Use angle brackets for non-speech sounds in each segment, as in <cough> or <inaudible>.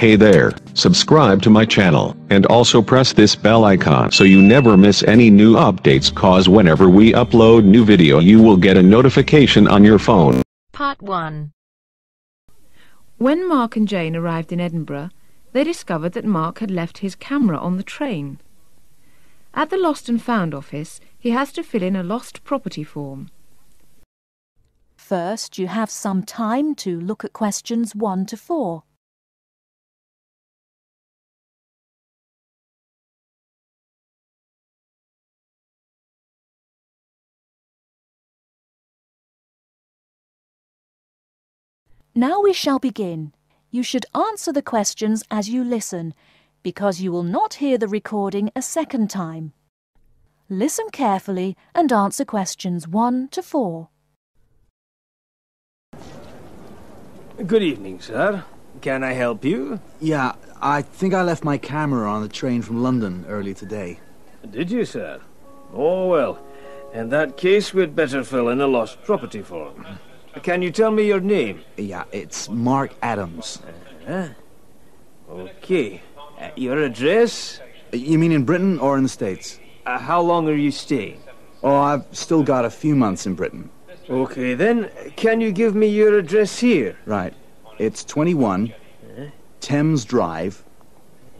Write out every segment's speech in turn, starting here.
Hey there, subscribe to my channel, and also press this bell icon so you never miss any new updates cause whenever we upload new video you will get a notification on your phone. Part 1 When Mark and Jane arrived in Edinburgh, they discovered that Mark had left his camera on the train. At the Lost and Found office, he has to fill in a lost property form. First, you have some time to look at questions 1 to 4. Now we shall begin. You should answer the questions as you listen, because you will not hear the recording a second time. Listen carefully and answer questions 1 to 4. Good evening, sir. Can I help you? Yeah, I think I left my camera on the train from London early today. Did you, sir? Oh, well. In that case, we'd better fill in a lost property form. Can you tell me your name? Yeah, it's Mark Adams. Huh? Okay. Uh, your address? You mean in Britain or in the States? Uh, how long are you staying? Oh, I've still got a few months in Britain. Okay, then. Can you give me your address here? Right. It's 21 uh-huh. Thames Drive,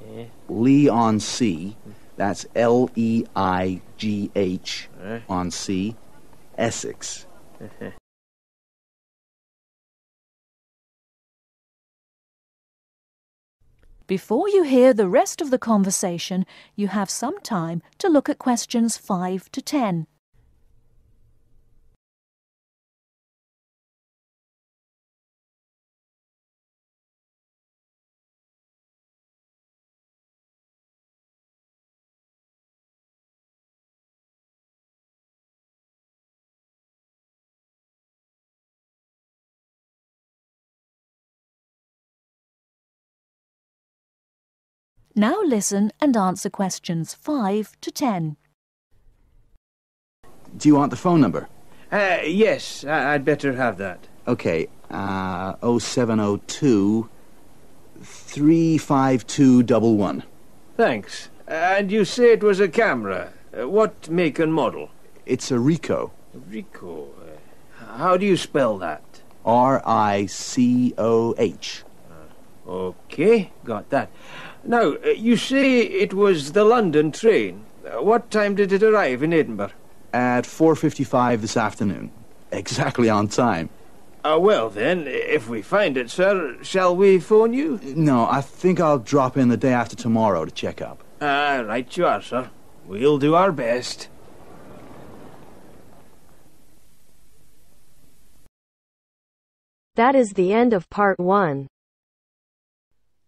uh-huh. Leigh on Sea. That's L E I G H uh-huh. on Sea, Essex. Before you hear the rest of the conversation, you have some time to look at questions 5 to 10. Now listen and answer questions 5 to 10. Do you want the phone number? Uh, yes, I- I'd better have that. Okay, uh, 0702 35211. Thanks. And you say it was a camera. Uh, what make and model? It's a Ricoh. Rico. Uh, how do you spell that? R I C O H. Okay, got that. Now, uh, you say it was the London train. Uh, what time did it arrive in Edinburgh? At 4.55 this afternoon. Exactly on time. Uh, well, then, if we find it, sir, shall we phone you? No, I think I'll drop in the day after tomorrow to check up. Ah, right you are, sir. We'll do our best. That is the end of Part 1.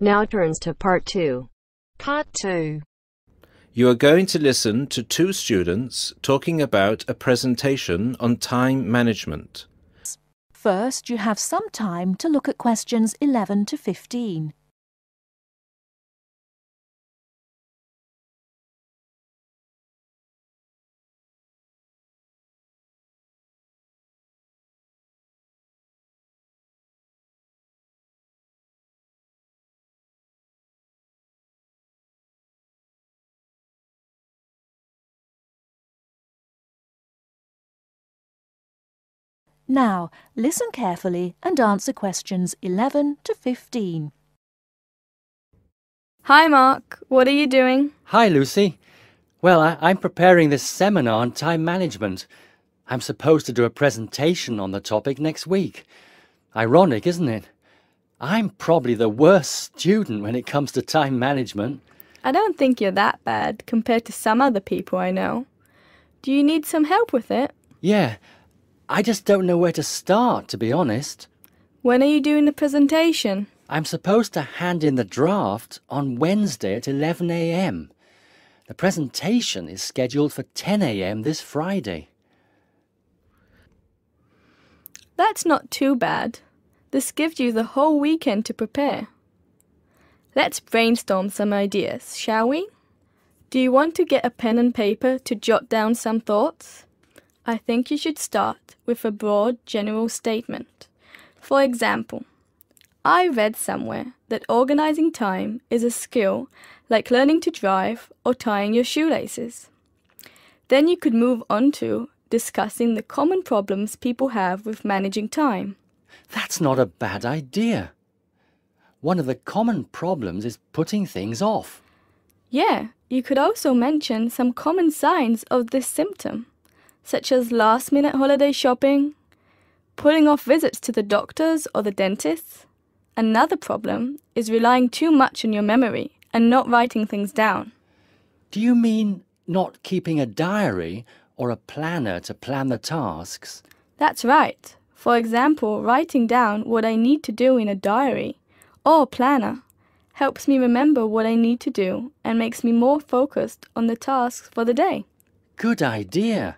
Now turns to Part 2. Part 2 You are going to listen to two students talking about a presentation on time management. First, you have some time to look at questions 11 to 15. Now, listen carefully and answer questions 11 to 15. Hi, Mark. What are you doing? Hi, Lucy. Well, I, I'm preparing this seminar on time management. I'm supposed to do a presentation on the topic next week. Ironic, isn't it? I'm probably the worst student when it comes to time management. I don't think you're that bad compared to some other people I know. Do Do you need some help with it? Yeah, I just don't know where to start, to be honest. When are you doing the presentation? I'm supposed to hand in the draft on Wednesday at 11 a.m. The presentation is scheduled for 10 a.m. this Friday. That's not too bad. This gives you the whole weekend to prepare. Let's brainstorm some ideas, shall we? Do you want to get a pen and paper to jot down some thoughts? I think you should start with a broad general statement. For example, I read somewhere that organizing time is a skill like learning to drive or tying your shoelaces. Then you could move on to discussing the common problems people have with managing time. That's not a bad idea. One of the common problems is putting things off. Yeah, you could also mention some common signs of this symptom, such as last minute holiday shopping, putting off visits to the doctors or the dentists. Another problem is relying too much on your memory and not writing things down. Do you mean not keeping a diary or a planner to plan the tasks? That's right. For example, writing down what I need to do in a diary or planner helps me remember what I need to do and makes me more focused on the tasks for the day. Good idea.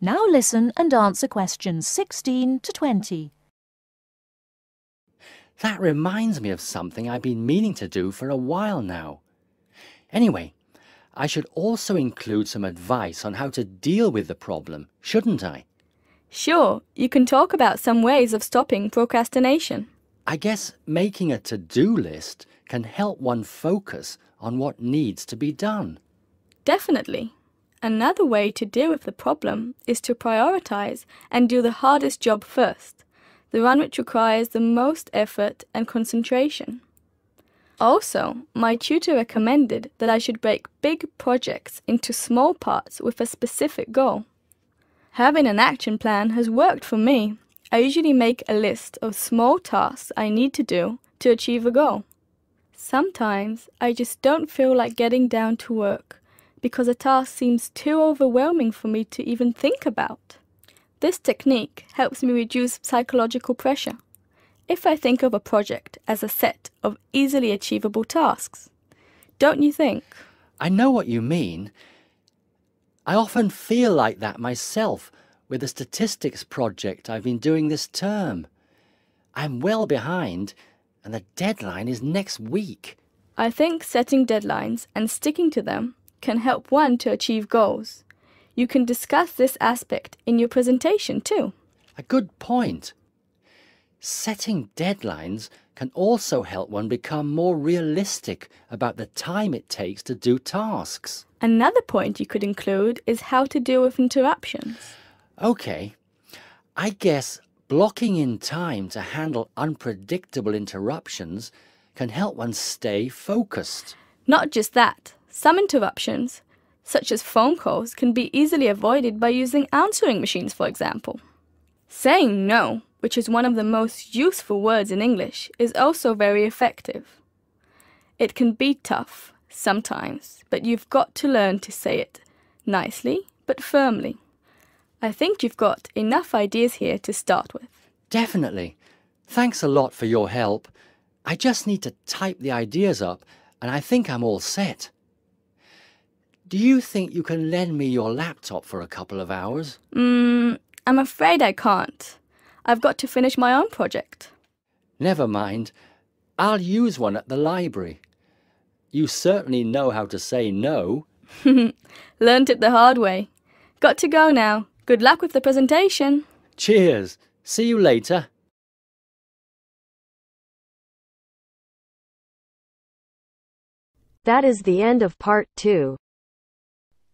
Now listen and answer questions 16 to 20. That reminds me of something I've been meaning to do for a while now. Anyway, I should also include some advice on how to deal with the problem, shouldn't I? Sure, you can talk about some ways of stopping procrastination. I guess making a to-do list can help one focus on what needs to be done. Definitely. Another way to deal with the problem is to prioritize and do the hardest job first, the one which requires the most effort and concentration. Also, my tutor recommended that I should break big projects into small parts with a specific goal. Having an action plan has worked for me. I usually make a list of small tasks I need to do to achieve a goal. Sometimes I just don't feel like getting down to work because a task seems too overwhelming for me to even think about. This technique helps me reduce psychological pressure if I think of a project as a set of easily achievable tasks. Don't you think? I know what you mean. I often feel like that myself with the statistics project I've been doing this term. I'm well behind, and the deadline is next week. I think setting deadlines and sticking to them can help one to achieve goals. You can discuss this aspect in your presentation too. A good point. Setting deadlines can also help one become more realistic about the time it takes to do tasks. Another point you could include is how to deal with interruptions. Okay. I guess blocking in time to handle unpredictable interruptions can help one stay focused. Not just that, some interruptions, such as phone calls, can be easily avoided by using answering machines, for example. Saying no, which is one of the most useful words in English, is also very effective. It can be tough, sometimes, but you've got to learn to say it nicely but firmly. I think you've got enough ideas here to start with. Definitely. Thanks a lot for your help. I just need to type the ideas up, and I think I'm all set. Do you think you can lend me your laptop for a couple of hours? Mm, I'm afraid I can't. I've got to finish my own project. Never mind. I'll use one at the library. You certainly know how to say no. <laughs> Learned it the hard way. Got to go now. Good luck with the presentation. Cheers. See you later. That is the end of part two.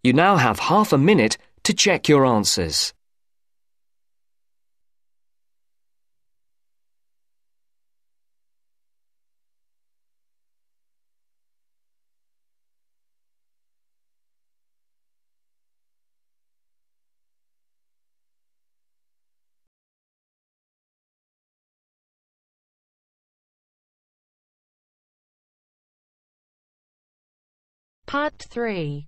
You now have half a minute to check your answers. Part 3.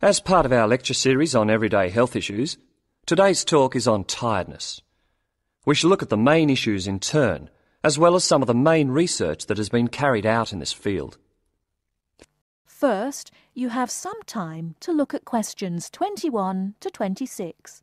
As part of our lecture series on everyday health issues, today's talk is on tiredness. We shall look at the main issues in turn, as well as some of the main research that has been carried out in this field. First, you have some time to look at questions 21 to 26.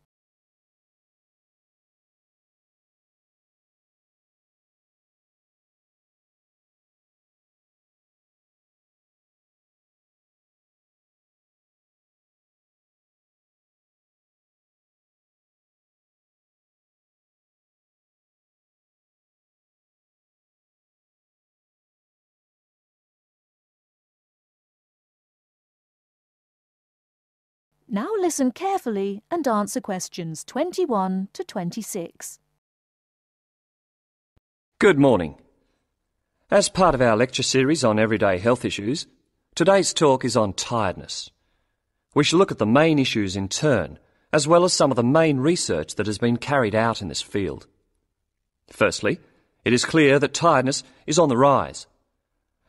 Now listen carefully and answer questions 21 to 26. Good morning. As part of our lecture series on everyday health issues, today's talk is on tiredness. We shall look at the main issues in turn, as well as some of the main research that has been carried out in this field. Firstly, it is clear that tiredness is on the rise.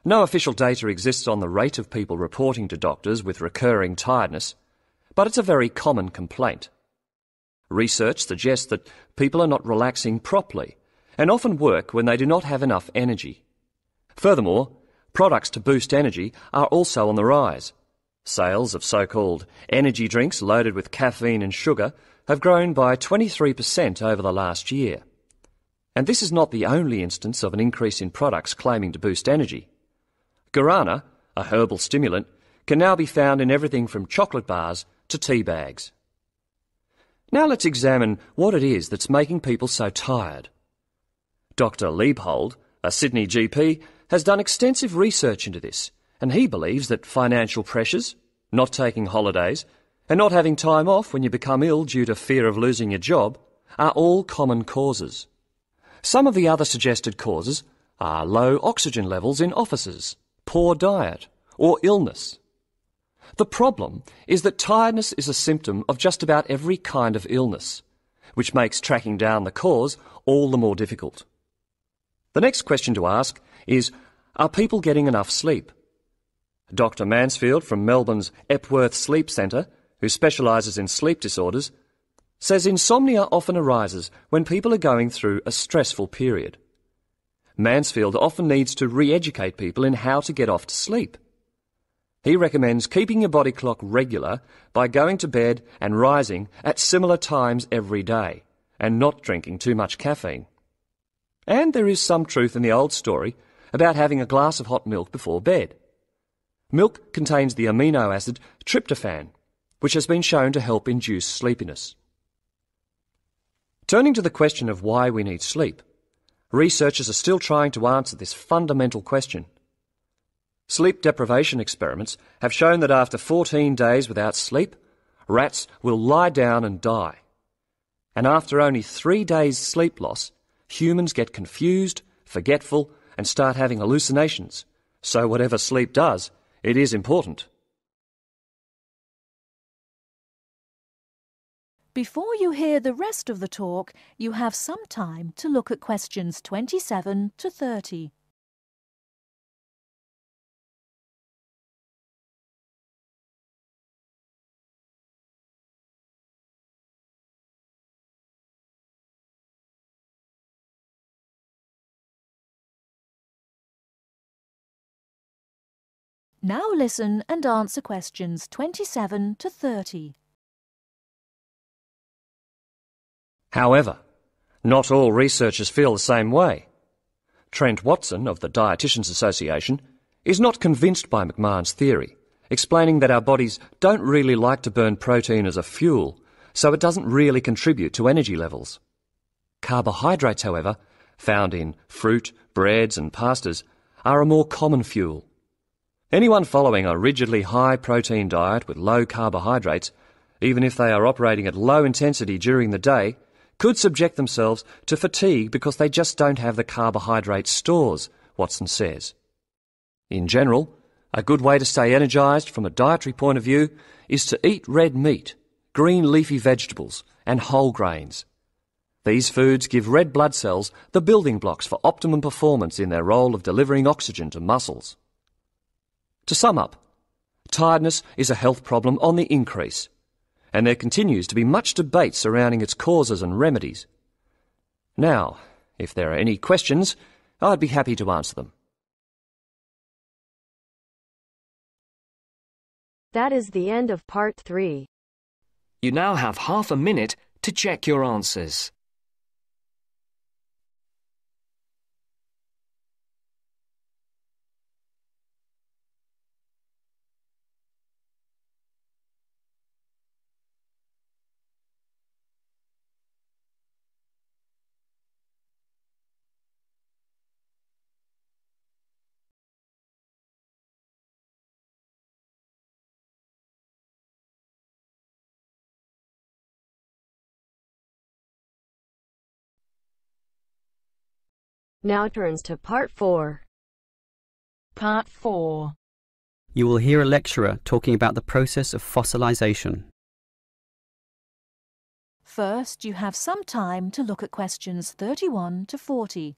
No official data exists on the rate of people reporting to doctors with recurring tiredness, but it's a very common complaint. Research suggests that people are not relaxing properly and often work when they do not have enough energy. Furthermore, products to boost energy are also on the rise. Sales of so-called energy drinks loaded with caffeine and sugar have grown by 23% over the last year. And this is not the only instance of an increase in products claiming to boost energy. Guarana, a herbal stimulant, can now be found in everything from chocolate bars to tea bags. Now let's examine what it is that's making people so tired. Dr. Liebhold, a Sydney GP, has done extensive research into this, and he believes that financial pressures, not taking holidays, and not having time off when you become ill due to fear of losing your job are all common causes. Some of the other suggested causes are low oxygen levels in offices, poor diet, or illness. The problem is that tiredness is a symptom of just about every kind of illness, which makes tracking down the cause all the more difficult. The next question to ask is, are people getting enough sleep? Dr Mansfield from Melbourne's Epworth Sleep Centre, who specialises in sleep disorders, says insomnia often arises when people are going through a stressful period. Mansfield often needs to re-educate people in how to get off to sleep. He recommends keeping your body clock regular by going to bed and rising at similar times every day and not drinking too much caffeine. And there is some truth in the old story about having a glass of hot milk before bed. Milk contains the amino acid tryptophan, which has been shown to help induce sleepiness. Turning to the question of why we need sleep, researchers are still trying to answer this fundamental question. Sleep deprivation experiments have shown that after 14 days without sleep, rats will lie down and die. And after only three days sleep loss, humans get confused, forgetful, and start having hallucinations. So whatever sleep does, it is important. Before you hear the rest of the talk, you have some time to look at questions 27 to 30. Now listen and answer questions 27 to 30. However, not all researchers feel the same way. Trent Watson of the Dietitians Association is not convinced by McMahon's theory, explaining that our bodies don't really like to burn protein as a fuel, so it doesn't really contribute to energy levels. Carbohydrates, however, found in fruit, breads and pastas, are a more common fuel. Anyone following a rigidly high protein diet with low carbohydrates, even if they are operating at low intensity during the day, could subject themselves to fatigue because they just don't have the carbohydrate stores, Watson says. In general, a good way to stay energised from a dietary point of view is to eat red meat, green leafy vegetables, and whole grains. These foods give red blood cells the building blocks for optimum performance in their role of delivering oxygen to muscles. To sum up, tiredness is a health problem on the increase, and there continues to be much debate surrounding its causes and remedies. Now, if there are any questions, I'd be happy to answer them. That is the end of part 3. You now have half a minute to check your answers. Now turns to part 4. Part 4. You will hear a lecturer talking about the process of fossilization. First, you have some time to look at questions 31 to 40.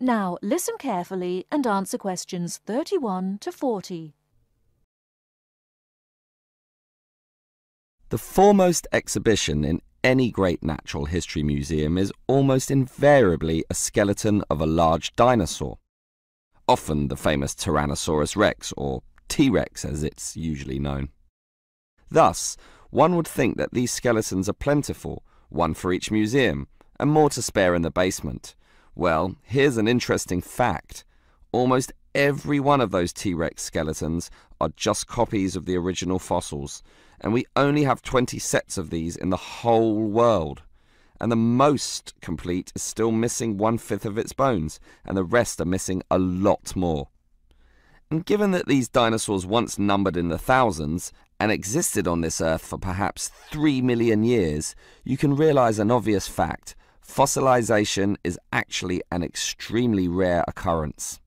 Now listen carefully and answer questions 31 to 40. The foremost exhibition in any great natural history museum is almost invariably a skeleton of a large dinosaur. Often the famous Tyrannosaurus rex, or T Rex as it's usually known. Thus, one would think that these skeletons are plentiful, one for each museum, and more to spare in the basement. Well, here's an interesting fact. Almost every one of those T Rex skeletons are just copies of the original fossils, and we only have 20 sets of these in the whole world. And the most complete is still missing one fifth of its bones, and the rest are missing a lot more. And given that these dinosaurs once numbered in the thousands and existed on this earth for perhaps three million years, you can realize an obvious fact fossilization is actually an extremely rare occurrence.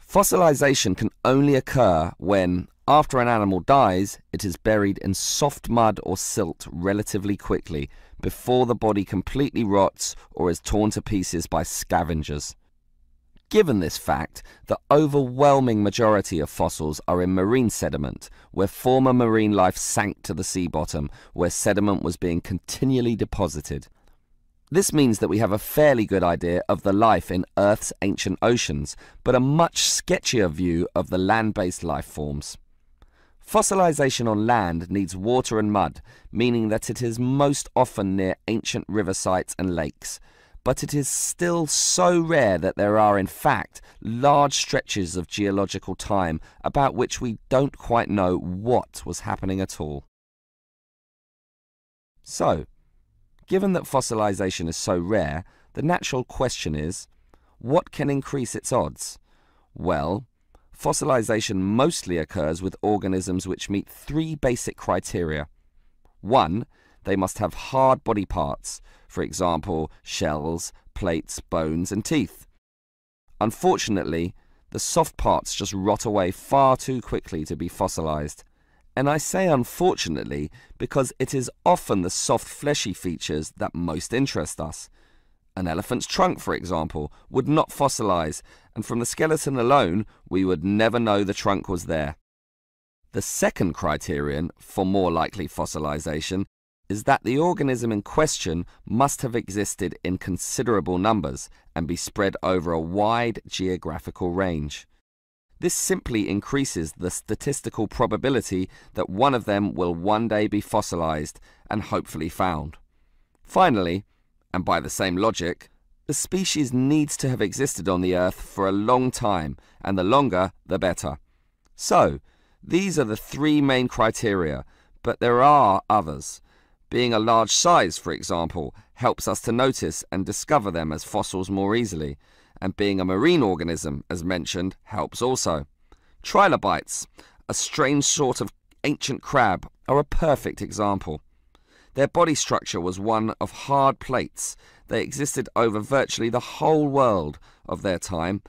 Fossilization can only occur when, after an animal dies, it is buried in soft mud or silt relatively quickly before the body completely rots or is torn to pieces by scavengers. Given this fact, the overwhelming majority of fossils are in marine sediment, where former marine life sank to the sea bottom, where sediment was being continually deposited. This means that we have a fairly good idea of the life in Earth's ancient oceans, but a much sketchier view of the land based life forms. Fossilization on land needs water and mud, meaning that it is most often near ancient river sites and lakes. But it is still so rare that there are, in fact, large stretches of geological time about which we don't quite know what was happening at all. So, Given that fossilization is so rare, the natural question is what can increase its odds? Well, fossilization mostly occurs with organisms which meet three basic criteria. One, they must have hard body parts, for example, shells, plates, bones, and teeth. Unfortunately, the soft parts just rot away far too quickly to be fossilized. And I say unfortunately because it is often the soft fleshy features that most interest us. An elephant's trunk, for example, would not fossilize, and from the skeleton alone, we would never know the trunk was there. The second criterion for more likely fossilization is that the organism in question must have existed in considerable numbers and be spread over a wide geographical range. This simply increases the statistical probability that one of them will one day be fossilized and hopefully found. Finally, and by the same logic, the species needs to have existed on the Earth for a long time, and the longer, the better. So, these are the three main criteria, but there are others. Being a large size, for example, helps us to notice and discover them as fossils more easily, and being a marine organism, as mentioned, helps also. Trilobites, a strange sort of ancient crab, are a perfect example. Their body structure was one of hard plates. They existed over virtually the whole world of their time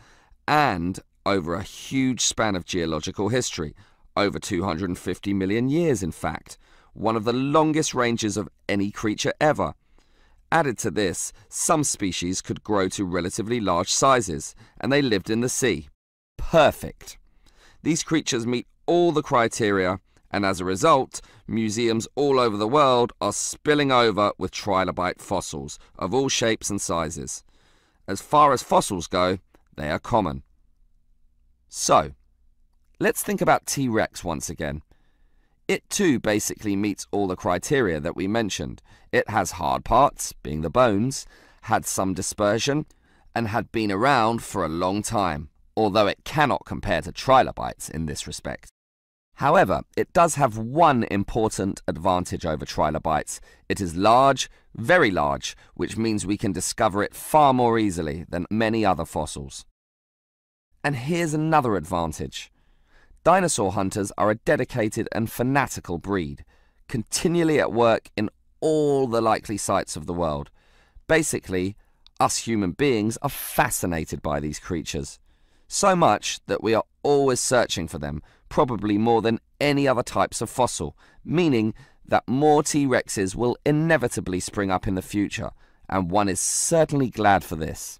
and over a huge span of geological history, over 250 million years, in fact, one of the longest ranges of any creature ever. Added to this, some species could grow to relatively large sizes, and they lived in the sea. Perfect. These creatures meet all the criteria, and as a result, museums all over the world are spilling over with trilobite fossils of all shapes and sizes. As far as fossils go, they are common. So, let's think about T Rex once again. It too basically meets all the criteria that we mentioned. It has hard parts, being the bones, had some dispersion, and had been around for a long time, although it cannot compare to trilobites in this respect. However, it does have one important advantage over trilobites. It is large, very large, which means we can discover it far more easily than many other fossils. And here's another advantage. Dinosaur hunters are a dedicated and fanatical breed, continually at work in all the likely sites of the world. Basically, us human beings are fascinated by these creatures. So much that we are always searching for them, probably more than any other types of fossil, meaning that more T Rexes will inevitably spring up in the future, and one is certainly glad for this.